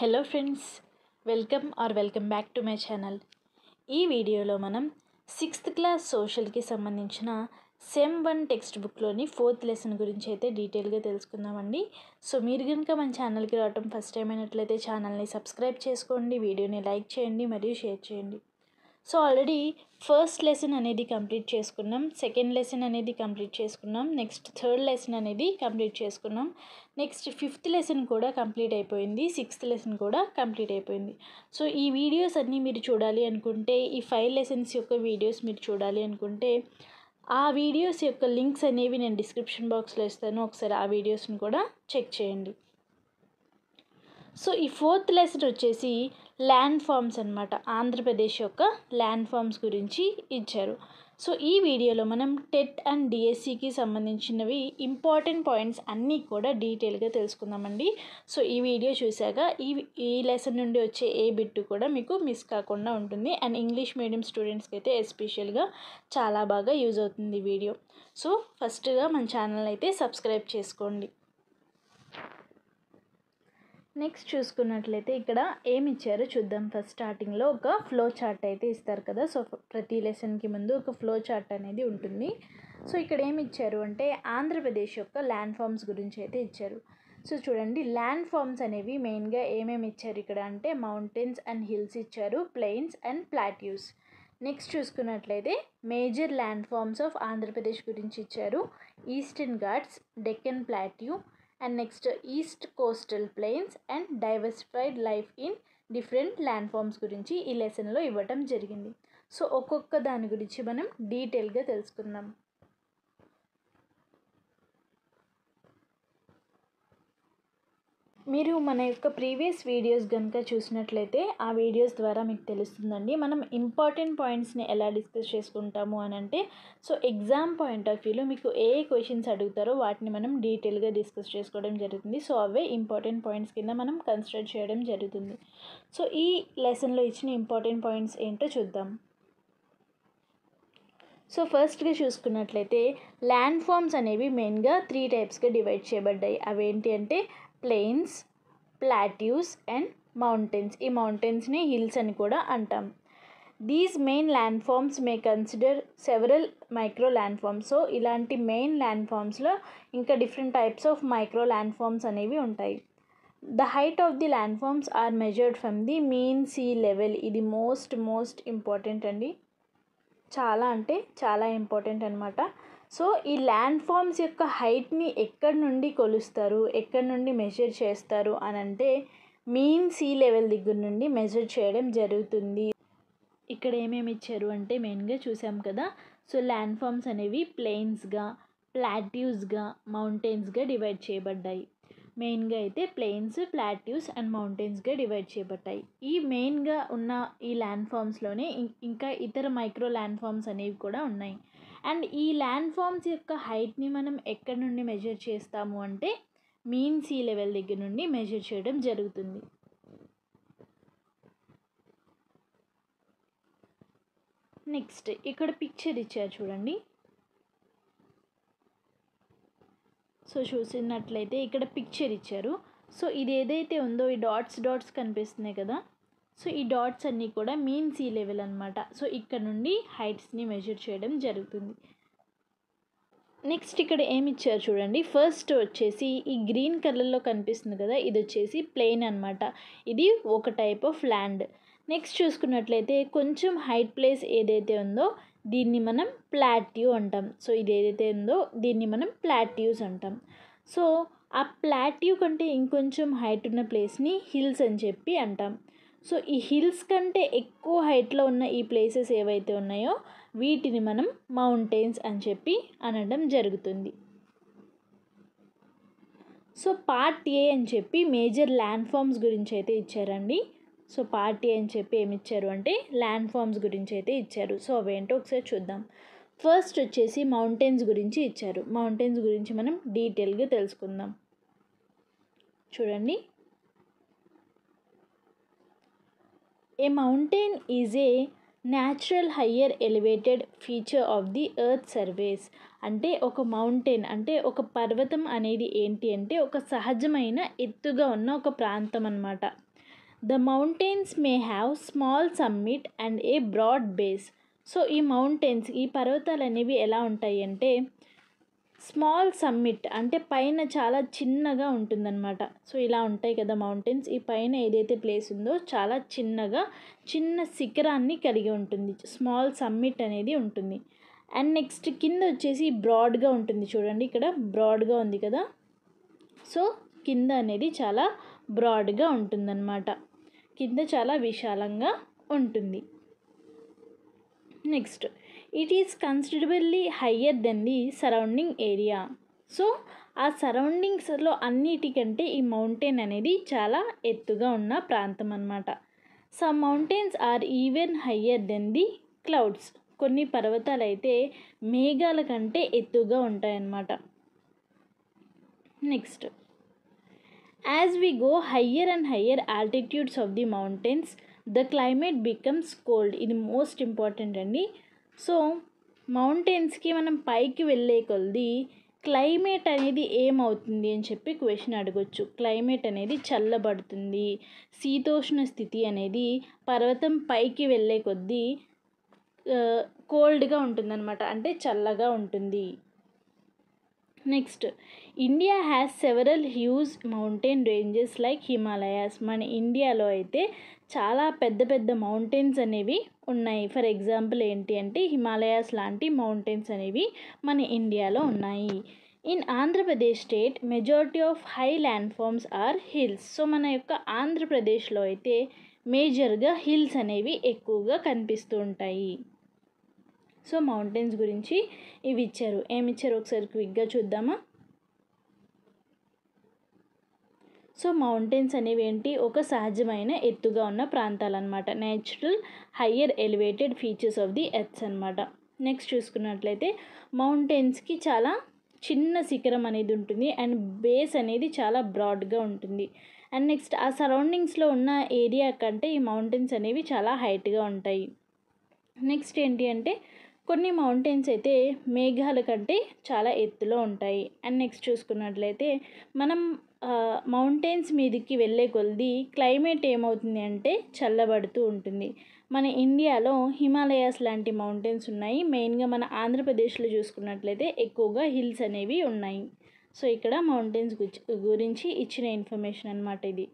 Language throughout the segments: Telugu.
Hello friends welcome or welcome back to my channel. ఈ వీడియోలో మనం సిక్స్త్ క్లాస్ సోషల్కి సంబంధించిన సెమ్ వన్ టెక్స్ట్ బుక్లోని ఫోర్త్ లెసన్ గురించి అయితే డీటెయిల్గా తెలుసుకుందామండి. సో మీరు కనుక మన ఛానల్కి రావటం ఫస్ట్ టైం అయినట్లయితే ఛానల్ని సబ్స్క్రైబ్ చేసుకోండి వీడియోని లైక్ చేయండి మరియు షేర్ చేయండి. సో ఆల్రెడీ ఫస్ట్ లెసన్ అనేది కంప్లీట్ చేసుకున్నాం సెకండ్ లెసన్ అనేది కంప్లీట్ చేసుకున్నాం నెక్స్ట్ థర్డ్ లెసన్ అనేది కంప్లీట్ చేసుకున్నాం నెక్స్ట్ ఫిఫ్త్ లెసన్ కూడా కంప్లీట్ అయిపోయింది సిక్స్త్ లెసన్ కూడా కంప్లీట్ అయిపోయింది. సో ఈ వీడియోస్ అన్నీ మీరు చూడాలి అనుకుంటే ఈ ఫైవ్ లెసన్స్ యొక్క వీడియోస్ మీరు చూడాలి అనుకుంటే ఆ వీడియోస్ యొక్క లింక్స్ అనేవి నేను డిస్క్రిప్షన్ బాక్స్లో ఇస్తాను ఒకసారి ఆ వీడియోస్ని కూడా చెక్ చేయండి. సో ఈ ఫోర్త్ లెసన్ వచ్చేసి ల్యాండ్ ఫామ్స్ అనమాట ఆంధ్రప్రదేశ్ యొక్క ల్యాండ్ ఫామ్స్ గురించి ఇచ్చారు. సో ఈ వీడియోలో మనం టెట్ అండ్ డిఎస్సికి సంబంధించినవి ఇంపార్టెంట్ పాయింట్స్ అన్నీ కూడా డీటెయిల్గా తెలుసుకుందామండి. సో ఈ వీడియో చూశాక ఈ ఈ లెసన్ నుండి వచ్చే ఏ బిట్టు కూడా మీకు మిస్ కాకుండా ఉంటుంది. అండ్ ఇంగ్లీష్ మీడియం స్టూడెంట్స్కి అయితే ఎస్పెషల్గా చాలా బాగా యూజ్ అవుతుంది ఈ వీడియో. సో ఫస్ట్గా మన ఛానల్ అయితే సబ్స్క్రైబ్ చేసుకోండి. నెక్స్ట్ చూసుకున్నట్లయితే ఇక్కడ ఏమి ఇచ్చారో చూద్దాం. ఫస్ట్ స్టార్టింగ్లో ఒక ఫ్లో చార్ట్ అయితే ఇస్తారు కదా. సో ప్రతి లెసన్కి ముందు ఒక ఫ్లో చార్ట్ అనేది ఉంటుంది. సో ఇక్కడ ఏమి ఇచ్చారు అంటే ఆంధ్రప్రదేశ్ యొక్క ల్యాండ్ ఫామ్స్ గురించి అయితే ఇచ్చారు. సో చూడండి. ల్యాండ్ ఫామ్స్ అనేవి మెయిన్గా ఏమేమి ఇచ్చారు ఇక్కడ అంటే మౌంటైన్స్ అండ్ హిల్స్ ఇచ్చారు ప్లెయిన్స్ అండ్ ప్లాట్యూస్. నెక్స్ట్ చూసుకున్నట్లయితే major landforms of Andhra Pradesh గురించి ఇచ్చారు. Eastern Ghats Deccan plateau and next east coastal plains and diversified life in different landforms గురించి ఈ లెసన్లో ఇవ్వటం జరిగింది. సో ఒక్కొక్క దాని గురించి మనం డీటెయిల్గా తెలుసుకుందాం. మీరు మన యొక్క ప్రీవియస్ వీడియోస్ కనుక చూసినట్లయితే ఆ వీడియోస్ ద్వారా మీకు తెలుస్తుందండి. మనం ఇంపార్టెంట్ పాయింట్స్ని ఎలా డిస్కస్ చేసుకుంటాము అని అంటే సో ఎగ్జామ్ పాయింట్ ఆఫ్ వ్యూలో మీకు ఏ క్వశ్చన్స్ అడుగుతారో వాటిని మనం డీటెయిల్గా డిస్కస్ చేసుకోవడం జరుగుతుంది. సో అవే ఇంపార్టెంట్ పాయింట్స్ కింద మనం కన్సిడర్ చేయడం జరుగుతుంది. సో ఈ లెసన్లో ఇచ్చిన ఇంపార్టెంట్ పాయింట్స్ ఏంటో చూద్దాం. సో ఫస్ట్గా చూసుకున్నట్లయితే ల్యాండ్ ఫామ్స్ అనేవి మెయిన్గా త్రీ టైప్స్గా డివైడ్ చేయబడ్డాయి. అవేంటి అంటే ప్లెయిన్స్ ప్లాట్యూస్ అండ్ మౌంటైన్స్. ఈ మౌంటైన్స్ని హిల్స్ అని కూడా అంటాం. These main land forms may consider several micro land forms so ఇలాంటి మెయిన్ ల్యాండ్ ఫామ్స్లో ఇంకా different types of micro land forms అనేవి ఉంటాయి. The height of the land forms are measured from the mean sea level. ఇది మోస్ట్ మోస్ట్ ఇంపార్టెంట్ అండి. చాలా అంటే చాలా ఇంపార్టెంట్ అనమాట సో ఈ ల్యాండ్ ఫామ్స్ యొక్క హైట్ని ఎక్కడి నుండి కొలుస్తారు? ఎక్కడి నుండి మెజర్ చేస్తారు? అని అంటే మీన్ సీ లెవెల్ దగ్గర నుండి మెజర్ చేయడం జరుగుతుంది. ఇక్కడ ఏమేమి ఇచ్చారు అంటే మెయిన్గా చూసాం కదా? సో ల్యాండ్ ఫామ్స్ అనేవి ప్లెయిన్స్గా ప్లాట్యూస్గా మౌంటైన్స్గా డివైడ్ చేయబడ్డాయి. మెయిన్గా అయితే ప్లెయిన్స్ ప్లాట్యూస్ అండ్ మౌంటైన్స్గా డివైడ్ చేయబడ్డాయి. ఈ మెయిన్గా ఉన్న ఈ ల్యాండ్ ఫామ్స్లోనే ఇంకా ఇతర మైక్రో ల్యాండ్ ఫామ్స్ అనేవి కూడా ఉన్నాయి. అండ్ ఈ ల్యాండ్ ఫామ్స్ యొక్క హైట్ని మనం ఎక్కడి నుండి మెజర్ చేస్తాము అంటే మీన్ సీ లెవెల్ దగ్గర నుండి మెజర్ చేయడం జరుగుతుంది. నెక్స్ట్ ఇక్కడ పిక్చర్ ఇచ్చారు చూడండి. సో చూసినట్లయితే ఇక్కడ పిక్చర్ ఇచ్చారు. సో ఇది ఏదైతే ఉందో ఈ డాట్స్ డాట్స్ కనిపిస్తున్నాయి కదా. సో ఈ డాట్స్ అన్నీ కూడా మీన్ సీ లెవెల్ అనమాట సో ఇక్కడ నుండి హైట్స్ని మెజర్ చేయడం జరుగుతుంది. నెక్స్ట్ ఇక్కడ ఏమి ఇచ్చారు చూడండి. ఫస్ట్ వచ్చేసి ఈ గ్రీన్ కలర్లో కనిపిస్తుంది కదా ఇది వచ్చేసి ప్లెయిన్ అనమాట ఇది ఒక టైప్ ఆఫ్ ల్యాండ్. నెక్స్ట్ చూసుకున్నట్లయితే కొంచెం హైట్ ప్లేస్ ఏదైతే ఉందో దీన్ని మనం ప్లాట్యూ అంటాం. సో ఇది ఏదైతే ఉందో దీన్ని మనం ప్లాట్యూస్ అంటాం. సో ఆ ప్లాట్యూ కంటే ఇంకొంచెం హైట్ ఉన్న ప్లేస్ని హిల్స్ అని చెప్పి అంటాం. సో ఈ హిల్స్ కంటే ఎక్కువ హైట్లో ఉన్న ఈ ప్లేసెస్ ఏవైతే ఉన్నాయో వీటిని మనం మౌంటైన్స్ అని చెప్పి అనడం జరుగుతుంది. సో పార్ట్ ఏ అని చెప్పి మేజర్ ల్యాండ్ ఫామ్స్ గురించి అయితే ఇచ్చారండి. సో పార్టీ అని చెప్పి ఏమి ఇచ్చారు అంటే ల్యాండ్ ఫామ్స్ గురించి అయితే ఇచ్చారు. సో అవేంటో ఒకసారి చూద్దాం. ఫస్ట్ వచ్చేసి మౌంటైన్స్ గురించి ఇచ్చారు. మౌంటైన్స్ గురించి మనం డీటెయిల్గా తెలుసుకుందాం. చూడండి. A mountain is a natural higher elevated feature of the earth surface అంటే ఒక మౌంటైన్ అంటే ఒక పర్వతం అనేది ఏంటి అంటే ఒక సహజమైన ఎత్తుగా ఉన్న ఒక ప్రాంతం అన్నమాట. The mountains may have small summit and a broad base so ఈ మౌంటైన్స్ ఈ పర్వతాలు అనేవి ఎలా ఉంటాయి అంటే స్మాల్ సమ్మిట్ అంటే పైన చాలా చిన్నగా ఉంటుందన్నమాట. సో ఇలా ఉంటాయి కదా మౌంటైన్స్. ఈ పైన ఏదైతే ప్లేస్ ఉందో చాలా చిన్నగా చిన్న శిఖరాన్ని కలిగి ఉంటుంది. స్మాల్ సమ్మిట్ అనేది ఉంటుంది. అండ్ నెక్స్ట్ కింద వచ్చేసి బ్రాడ్గా ఉంటుంది చూడండి. ఇక్కడ బ్రాడ్గా ఉంది కదా. సో కింద అనేది చాలా బ్రాడ్గా ఉంటుందన్నమాట. కింద చాలా విశాలంగా ఉంటుంది. Next it is considerably higher than the surrounding area so ఆ సరౌండింగ్స్లో అన్నిటికంటే ఈ మౌంటైన్ అనేది చాలా ఎత్తుగా ఉన్న ప్రాంతం అన్నమాట. Some mountains are even higher than the clouds కొన్ని పర్వతాలు అయితే మేఘాల కంటే ఎత్తుగా ఉంటాయన్నమాట. Next as we go higher and higher altitudes of the mountains the climate becomes cold ఇది మోస్ట్ ఇంపార్టెంట్ అండి. సో మౌంటైన్స్కి మనం పైకి వెళ్ళే కొలది క్లైమేట్ అనేది ఏమవుతుంది అని చెప్పి క్వశ్చన్ అడగొచ్చు. క్లైమేట్ అనేది చల్లబడుతుంది. శీతోష్ణ స్థితి అనేది పర్వతం పైకి వెళ్ళే కొద్దీ కోల్డ్గా ఉంటుందన్నమాట. అంటే చల్లగా ఉంటుంది. Next India has several huge mountain ranges like Himalayas మన ఇండియాలో అయితే చాలా పెద్ద పెద్ద మౌంటైన్స్ అనేవి ఉన్నాయి. ఫర్ ఎగ్జాంపుల్ ఏంటి అంటే హిమాలయాస్ లాంటి మౌంటైన్స్ అనేవి మన ఇండియాలో ఉన్నాయి. In Andhra Pradesh state majority of high land forms are hills so మన యొక్క ఆంధ్రప్రదేశ్లో అయితే మేజర్గా హిల్స్ అనేవి ఎక్కువగా కనిపిస్తూ ఉంటాయి. సో మౌంటైన్స్ గురించి ఇవి ఇచ్చారు. ఏమి ఇచ్చారు? ఒకసారి క్విక్గా చూద్దామా? సో మౌంటైన్స్ అనేవి ఏంటి ఒక సహజమైన ఎత్తుగా ఉన్న ప్రాంతాలు అనమాట natural higher elevated features of the earth's అనమాట నెక్స్ట్ చూసుకున్నట్లయితే మౌంటైన్స్కి చాలా చిన్న శిఖరం అనేది ఉంటుంది. అండ్ బేస్ అనేది చాలా బ్రాడ్గా ఉంటుంది. అండ్ నెక్స్ట్ ఆ సరౌండింగ్స్లో ఉన్న ఏరియా కంటే ఈ మౌంటైన్స్ అనేవి చాలా హైట్గా ఉంటాయి. నెక్స్ట్ ఏంటి అంటే కొన్ని మౌంటైన్స్ అయితే మేఘాల కంటే చాలా ఎత్తులో ఉంటాయి. అండ్ నెక్స్ట్ చూసుకున్నట్లయితే మనం మౌంటైన్స్ మీదకి వెళ్ళే కొలది క్లైమేట్ ఏమవుతుంది అంటే చల్లబడుతూ ఉంటుంది. మన ఇండియాలో హిమాలయాస్ లాంటి మౌంటైన్స్ ఉన్నాయి. మెయిన్గా మన ఆంధ్రప్రదేశ్లో చూసుకున్నట్లయితే ఎక్కువగా హిల్స్ అనేవి ఉన్నాయి. సో ఇక్కడ మౌంటైన్స్ గురించి ఇచ్చిన ఇన్ఫర్మేషన్ అనమాట ఇది.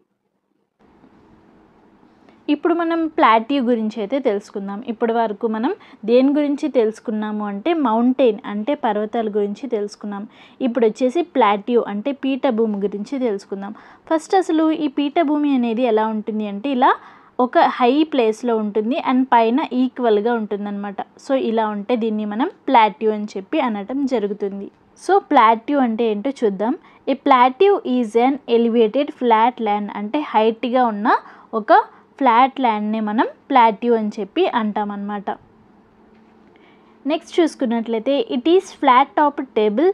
ఇప్పుడు మనం ప్లాట్యూ గురించి అయితే తెలుసుకుందాం. ఇప్పటి వరకు మనం దేని గురించి తెలుసుకున్నాము అంటే మౌంటైన్ అంటే పర్వతాల గురించి తెలుసుకున్నాం. ఇప్పుడు వచ్చేసి ప్లాట్యూ అంటే పీఠభూమి గురించి తెలుసుకుందాం. ఫస్ట్ అసలు ఈ పీఠభూమి అనేది ఎలా ఉంటుంది అంటే ఇలా ఒక హై ప్లేస్లో ఉంటుంది అండ్ పైన ఈక్వల్గా ఉంటుందన్నమాట. సో ఇలా ఉంటే దీన్ని మనం ప్లాట్యూ అని చెప్పి అనటం జరుగుతుంది. సో ప్లాట్యూ అంటే ఏంటో చూద్దాం. A plateau is an elevated flat land అంటే హైట్గా ఉన్న ఒక ఫ్లాట్ ల్యాండ్ని మనం ప్లాట్యూ అని చెప్పి అంటామన్నమాట. నెక్స్ట్ చూసుకున్నట్లయితే it is flat top table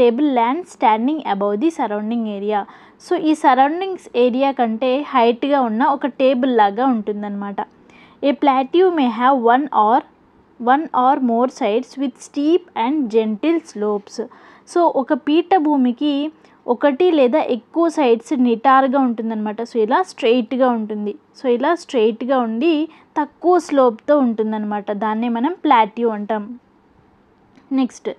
table land standing above the surrounding area so ఈ సరౌండింగ్స్ ఏరియా కంటే హైట్గా ఉన్న ఒక టేబుల్ లాగా ఉంటుందన్నమాట. A plateau may have one or one or more sides with steep and gentle slopes so ఒక పీఠభూమికి ఒకటి లేదా ఎక్కువ సైడ్స్ నిటారుగా ఉంటుందన్నమాట. సో ఇలా స్ట్రెయిట్గా ఉంటుంది. సో ఇలా స్ట్రెయిట్గా ఉండి తక్కువ స్లోప్తో ఉంటుందన్నమాట. దాన్నే మనం ప్లాట్యూ అంటాం. Next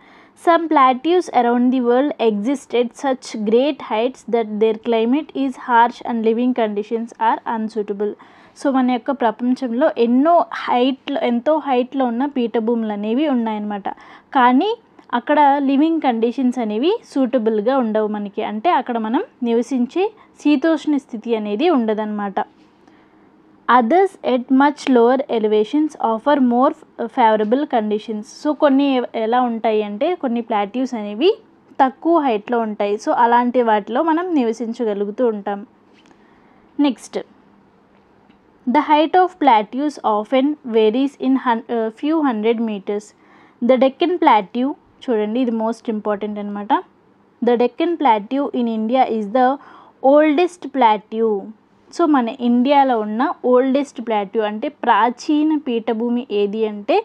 some plateaus around the world existed such great heights that their climate is harsh and living conditions are unsuitable so మన యొక్క ప్రపంచంలో ఎన్నో హైట్లో ఎంతో హైట్లో ఉన్న పీఠభూములు అనేవి ఉన్నాయన్నమాట. కానీ అక్కడ లివింగ్ కండిషన్స్ అనేవి సూటబుల్గా ఉండవు మనకి. అంటే అక్కడ మనం నివసించే శీతోష్ణ స్థితి అనేది ఉండదన్నమాట. Others at much lower elevations offer more favourable conditions so కొన్ని ఎలా ఉంటాయి అంటే కొన్ని ప్లాట్యూస్ అనేవి తక్కువ హైట్లో ఉంటాయి. సో అలాంటి వాటిలో మనం నివసించగలుగుతూ ఉంటాం. Next the height of plateaus often varies in hun few hundred metres the Deccan plateau చూడండి ఇది మోస్ట్ ఇంపార్టెంట్ అనమాట the Deccan plateau in India is the oldest plateau so మన ఇండియాలో ఉన్న ఓల్డెస్ట్ ప్లాట్యూ అంటే ప్రాచీన పీఠభూమి ఏది అంటే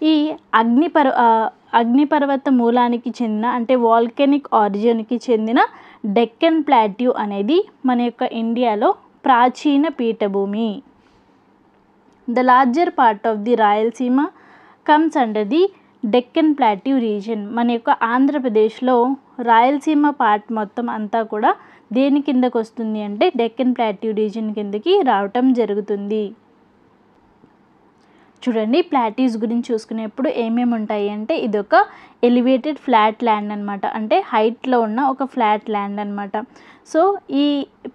ఈ అగ్నిపర్వ అగ్నిపర్వత మూలానికి చెందిన అంటే వాల్కెనిక్ ఆరిజిన్కి చెందిన డెక్కన్ ప్లాట్యూ అనేది మన యొక్క ఇండియాలో ప్రాచీన పీఠభూమి. The larger part of the Rayalaseema comes under the Deccan plateau region మన యొక్క ఆంధ్రప్రదేశ్లో రాయలసీమ పార్ట్ మొత్తం అంతా కూడా దేని కిందకు వస్తుంది అంటే డెక్కన్ ప్లాట్యూ రీజన్ కిందకి రావటం జరుగుతుంది. చూడండి ప్లాటీస్ గురించి చూసుకునేప్పుడు ఏమేమి ఉంటాయి అంటే ఇది ఒక ఎలివేటెడ్ ఫ్లాట్ ల్యాండ్ అనమాట అంటే హైట్లో ఉన్న ఒక ఫ్లాట్ ల్యాండ్ అనమాట సో ఈ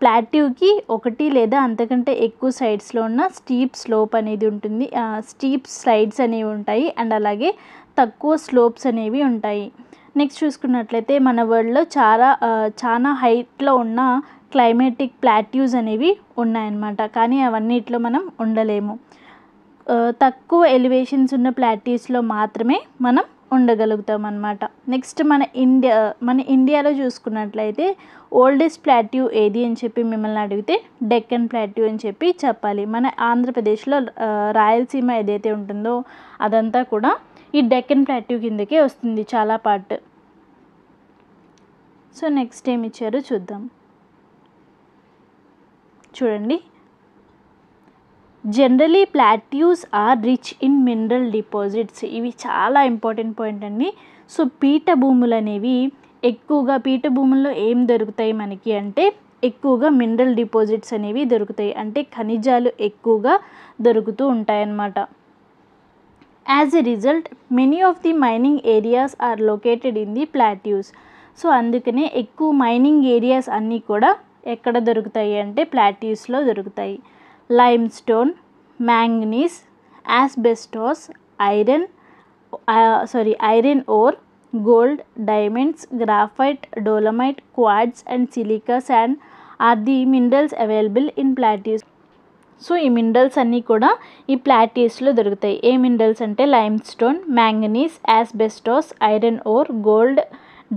ప్లాట్యూకి ఒకటి లేదా అంతకంటే ఎక్కువ సైడ్స్లో ఉన్న స్టీప్ స్లోప్ అనేది ఉంటుంది. స్టీప్ స్లైడ్స్ అనేవి ఉంటాయి. అండ్ అలాగే తక్కువ స్లోప్స్ అనేవి ఉంటాయి. నెక్స్ట్ చూసుకున్నట్లయితే మన వరల్డ్లో చాలా చాలా హైట్లో ఉన్న క్లైమేటిక్ ప్లాట్యూస్ అనేవి ఉన్నాయన్నమాట. కానీ అవన్నిట్లో మనం ఉండలేము. తక్కువ ఎలివేషన్స్ ఉన్న ప్లాటీస్లో మాత్రమే మనం ఉండగలుగుతాం అనమాట నెక్స్ట్ మన ఇండియా మన ఇండియాలో చూసుకున్నట్లయితే ఓల్డెస్ట్ ప్లాట్యూ ఏది అని చెప్పి మిమ్మల్ని అడిగితే డెక్కన్ ప్లాట్యూ అని చెప్పి చెప్పాలి. మన ఆంధ్రప్రదేశ్లో రాయలసీమ ఏదైతే ఉంటుందో అదంతా కూడా ఈ డెక్కన్ ప్లాట్యూ కిందకే వస్తుంది చాలా పార్ట్. సో నెక్స్ట్ ఏమి ఇచ్చారో చూద్దాం. చూడండి. Generally plateaus are rich in mineral deposits ఇవి చాలా ఇంపార్టెంట్ పాయింట్ అండి. సో పీఠభూములు అనేవి ఎక్కువగా పీఠభూముల్లో ఏం దొరుకుతాయి మనకి అంటే ఎక్కువగా మినరల్ డిపాజిట్స్ అనేవి దొరుకుతాయి. అంటే ఖనిజాలు ఎక్కువగా దొరుకుతూ ఉంటాయన్నమాట. As a result many of the mining areas are located in the plateaus so అందుకనే ఎక్కువ మైనింగ్ ఏరియాస్ అన్నీ కూడా ఎక్కడ దొరుకుతాయి అంటే ప్లాట్యూస్లో దొరుకుతాయి. Limestone manganese asbestos iron sorry iron ore gold diamonds graphite dolomite quartz and silica sand are the minerals available in plateaus so ఈ మినరల్స్ అన్నీ కూడా ఈ ప్లాటీస్లో దొరుకుతాయి. ఏ మినరల్స్ అంటే limestone manganese asbestos iron ore gold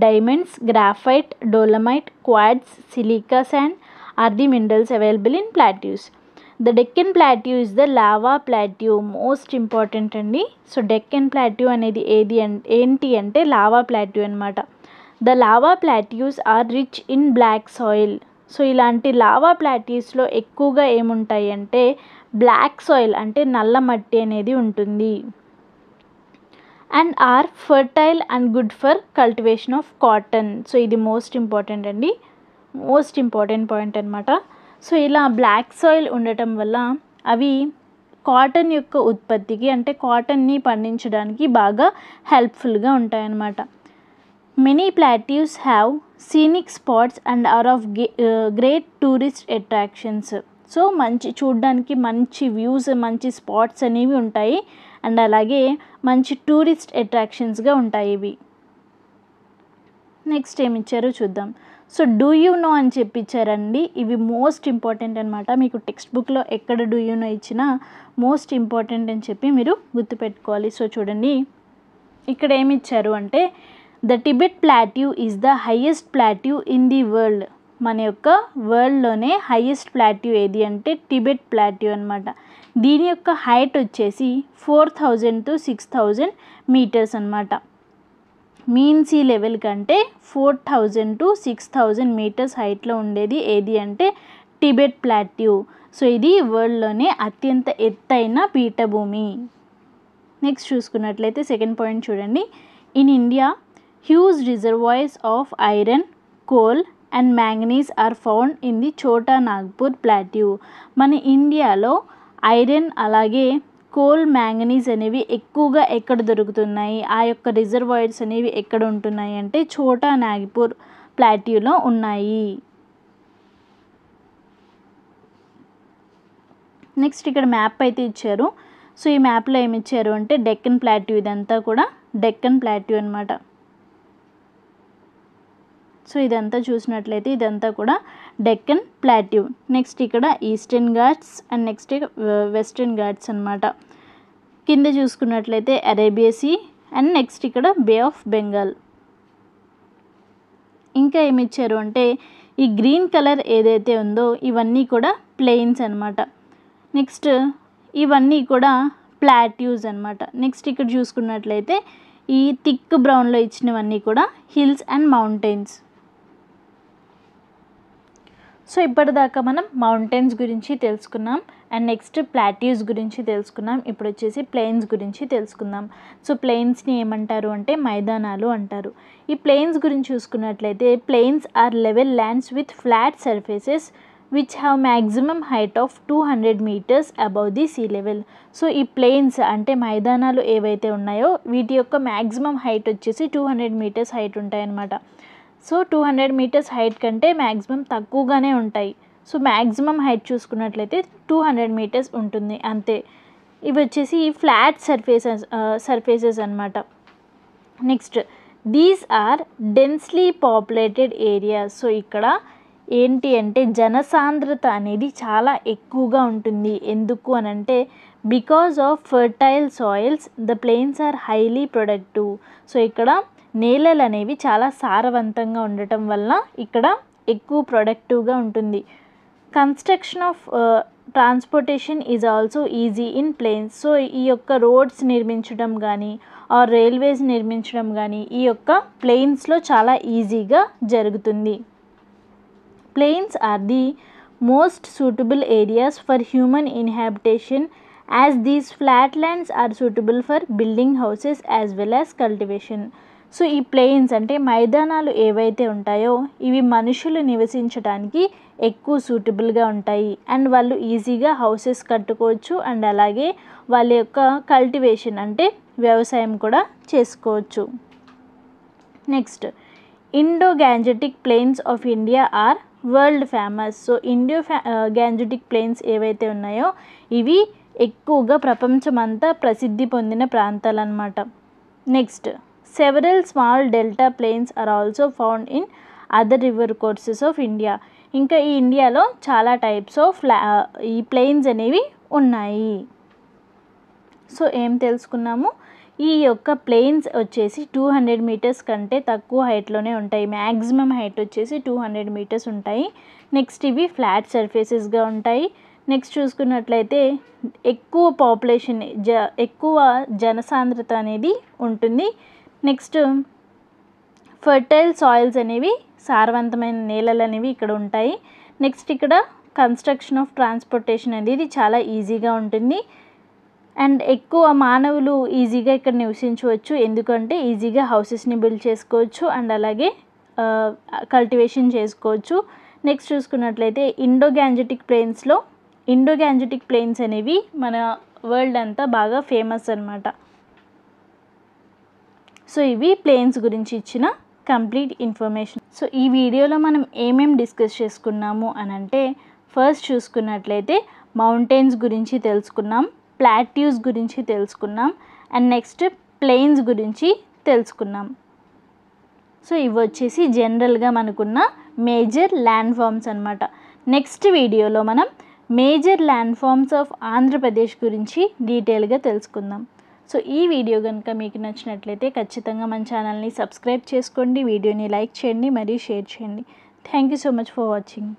diamonds graphite dolomite quartz silica sand are the minerals available in plateaus the Deccan plateau is the lava plateau most important అండి. సో డెక్కన్ ప్లాట్యూ అనేది ఏది ఏంటి అంటే లావా ప్లాట్యూ అనమాట the lava plateaus are rich in black soil. So ఇలాంటి లావా ప్లాటీస్లో ఎక్కువగా ఏముంటాయి అంటే బ్లాక్ సాయిల్ అంటే నల్ల మట్టి అనేది ఉంటుంది. And are fertile and good for cultivation of cotton. So ఇది మోస్ట్ ఇంపార్టెంట్ అండి. మోస్ట్ ఇంపార్టెంట్ పాయింట్ అనమాట సో ఇలా బ్లాక్ సాయిల్ ఉండటం వల్ల అవి కాటన్ యొక్క ఉత్పత్తికి అంటే కాటన్ని పండించడానికి బాగా హెల్ప్ఫుల్గా ఉంటాయన్నమాట. Many plateaus have scenic spots and are of great tourist attractions so మంచి చూడడానికి మంచి వ్యూస్ మంచి స్పాట్స్ అనేవి ఉంటాయి. అండ్ అలాగే మంచి టూరిస్ట్ అట్రాక్షన్స్గా ఉంటాయి ఇవి. నెక్స్ట్ ఏమి ఇచ్చారో చూద్దాం. సో డూ యూ నో అని చెప్పిచ్చారండి. ఇవి మోస్ట్ ఇంపార్టెంట్ అనమాట మీకు టెక్స్ట్ బుక్లో ఎక్కడ డూ యూ నో ఇచ్చినా మోస్ట్ ఇంపార్టెంట్ అని చెప్పి మీరు గుర్తుపెట్టుకోవాలి. సో చూడండి. ఇక్కడ ఏమి ఇచ్చారు అంటే the Tibet plateau is the highest plateau in the world మన యొక్క వరల్డ్లోనే హయ్యెస్ట్ ప్లాట్యూ ఏది అంటే టిబెట్ ప్లాట్యూ అనమాట దీని యొక్క హైట్ వచ్చేసి four thousand to six thousand metres అనమాట మీన్ సీ లెవెల్ కంటే four thousand to six thousand metres హైట్లో ఉండేది ఏది అంటే టిబెట్ ప్లాట్యూ సో ఇది వరల్డ్లోనే అత్యంత ఎత్తైన పీఠభూమి. నెక్స్ట్ చూసుకున్నట్లయితే సెకండ్ పాయింట్ చూడండి. In India huge reservoirs of iron coal and manganese are found in the Chota Nagpur plateau మన ఇండియాలో ఐరన్ అలాగే కోల్ మ్యాంగనీస్ అనేవి ఎక్కువగా ఎక్కడ దొరుకుతున్నాయి? ఆ యొక్క రిజర్వాయర్స్ అనేవి ఎక్కడ ఉంటున్నాయి అంటే చోటా నాగ్పూర్ ప్లాట్యూలో ఉన్నాయి. నెక్స్ట్ ఇక్కడ మ్యాప్ అయితే ఇచ్చారు. సో ఈ మ్యాప్లో ఏమి ఇచ్చారు అంటే డెక్కన్ ప్లాట్యూ ఇదంతా కూడా డెక్కన్ ప్లాట్యూ అనమాట సో ఇదంతా చూసినట్లయితే ఇదంతా కూడా డెక్కన్ ప్లాట్యూ. నెక్స్ట్ ఇక్కడ Eastern Ghats and next Western Ghats అనమాట కింద చూసుకున్నట్లయితే అరేబియా సీ అండ్ నెక్స్ట్ ఇక్కడ బే ఆఫ్ బెంగాల్. ఇంకా ఏమి ఇచ్చారు అంటే ఈ గ్రీన్ కలర్ ఏదైతే ఉందో ఇవన్నీ కూడా ప్లెయిన్స్ అనమాట నెక్స్ట్ ఇవన్నీ కూడా ప్లాట్యూస్ అనమాట నెక్స్ట్ ఇక్కడ చూసుకున్నట్లయితే ఈ థిక్ బ్రౌన్లో ఇచ్చినవన్నీ కూడా హిల్స్ అండ్ మౌంటైన్స్. సో ఇప్పటిదాకా మనం మౌంటైన్స్ గురించి తెలుసుకున్నాం అండ్ నెక్స్ట్ ప్లాట్యూస్ గురించి తెలుసుకున్నాం. ఇప్పుడు వచ్చేసి ప్లెయిన్స్ గురించి తెలుసుకుందాం. సో ప్లెయిన్స్ని ఏమంటారు అంటే మైదానాలు అంటారు. ఈ ప్లెయిన్స్ గురించి చూసుకున్నట్లయితే plains are level lands with flat surfaces which have maximum height of two hundred metres above the sea level so ఈ ప్లెయిన్స్ అంటే మైదానాలు ఏవైతే ఉన్నాయో వీటి యొక్క మ్యాక్సిమం హైట్ వచ్చేసి టూ హండ్రెడ్ మీటర్స్ హైట్ ఉంటాయన్నమాట. So two hundred metres height కంటే మ్యాక్సిమం తక్కువగానే ఉంటాయి. సో మ్యాక్సిమం హైట్ చూసుకున్నట్లయితే టూ హండ్రెడ్ మీటర్స్ ఉంటుంది. అంతే. ఇవి వచ్చేసి ఫ్లాట్ సర్ఫేసెస్ సర్ఫేసెస్ అనమాట next these are densely populated areas. So ఇక్కడ ఏంటి అంటే జనసాంద్రత అనేది చాలా ఎక్కువగా ఉంటుంది. ఎందుకు అని అంటే because of fertile soils the plains are highly productive. So ఇక్కడ నేలలు అనేవి చాలా సారవంతంగా ఉండటం వల్ల ఇక్కడ ఎక్కువ ప్రొడక్టివ్గా ఉంటుంది. Construction of transportation is also easy in plains so ఈ యొక్క రోడ్స్ నిర్మించడం కానీ ఆర్ రైల్వేస్ నిర్మించడం కానీ ఈ యొక్క ప్లెయిన్స్లో చాలా ఈజీగా జరుగుతుంది. Plains are the most suitable areas for human inhabitation as these flat lands are suitable for building houses as well as cultivation so ఈ ప్లెయిన్స్ అంటే మైదానాలు ఏవైతే ఉంటాయో ఇవి మనుషులు నివసించడానికి ఎక్కువ సూటబుల్గా ఉంటాయి. అండ్ వాళ్ళు ఈజీగా హౌసెస్ కట్టుకోవచ్చు అండ్ అలాగే వాళ్ళ యొక్క కల్టివేషన్ అంటే వ్యవసాయం కూడా చేసుకోవచ్చు. Next Indo Gangetic plains of India are world famous so Indo ఫ్యా గ్యాంజెటిక్ ప్లేన్స్ ఏవైతే ఉన్నాయో ఇవి ఎక్కువగా ప్రపంచమంతా ప్రసిద్ధి పొందిన ప్రాంతాలు అన్నమాట next several small delta plains are also found in other river courses of India ఇంకా ఈ ఇండియాలో చాలా టైప్స్ ఆఫ్ ఈ ప్లేన్స్ అనేవి ఉన్నాయి. సో ఏం తెలుసుకున్నాము? ఈ యొక్క ప్లేన్స్ వచ్చేసి టూ హండ్రెడ్ మీటర్స్ కంటే తక్కువ హైట్లోనే ఉంటాయి. మ్యాక్సిమం హైట్ వచ్చేసి టూ హండ్రెడ్ మీటర్స్ ఉంటాయి. నెక్స్ట్ ఇవి ఫ్లాట్ సర్ఫేసెస్గా ఉంటాయి. నెక్స్ట్ చూసుకున్నట్లయితే ఎక్కువ పాపులేషన్ జ ఎక్కువ జనసాంద్రత అనేది ఉంటుంది. నెక్స్ట్ ఫర్టైల్ సాయిల్స్ అనేవి సారవంతమైన నేలలు అనేవి ఇక్కడ ఉంటాయి. నెక్స్ట్ ఇక్కడ కన్స్ట్రక్షన్ ఆఫ్ ట్రాన్స్పోర్టేషన్ అనేది చాలా ఈజీగా ఉంటుంది. అండ్ ఎక్కువ మానవులు ఈజీగా ఇక్కడ నివసించవచ్చు. ఎందుకంటే ఈజీగా హౌసెస్ని బిల్డ్ చేసుకోవచ్చు. అండ్ అలాగే కల్టివేషన్ చేసుకోవచ్చు. నెక్స్ట్ చూసుకున్నట్లయితే ఇండో గ్యాంజెటిక్ ప్లేన్స్లో ఇండో గ్యాంజెటిక్ ప్లేన్స్ అనేవి మన వరల్డ్ అంతా బాగా ఫేమస్ అనమాట సో ఇవి ప్లేన్స్ గురించి ఇచ్చిన కంప్లీట్ ఇన్ఫర్మేషన్ సో ఈ వీడియోలో మనం ఏమేమి డిస్కస్ చేసుకున్నాము అని అంటే ఫస్ట్ చూసుకున్నట్లయితే మౌంటైన్స్ గురించి తెలుసుకున్నాం ప్లాట్యూస్ గురించి తెలుసుకున్నాం అండ్ నెక్స్ట్ ప్లెయిన్స్ గురించి తెలుసుకున్నాం. సో ఇవి వచ్చేసి జనరల్గా మనకున్న మేజర్ ల్యాండ్ ఫామ్స్ అనమాట నెక్స్ట్ వీడియోలో మనం major landforms of Andhra Pradesh గురించి డీటెయిల్గా తెలుసుకుందాం. సో ఈ వీడియో కనుక మీకు నచ్చినట్లయితే ఖచ్చితంగా మన ఛానల్ని సబ్స్క్రైబ్ చేసుకోండి వీడియోని లైక్ చేయండి మరియు షేర్ చేయండి. Thank you so much for watching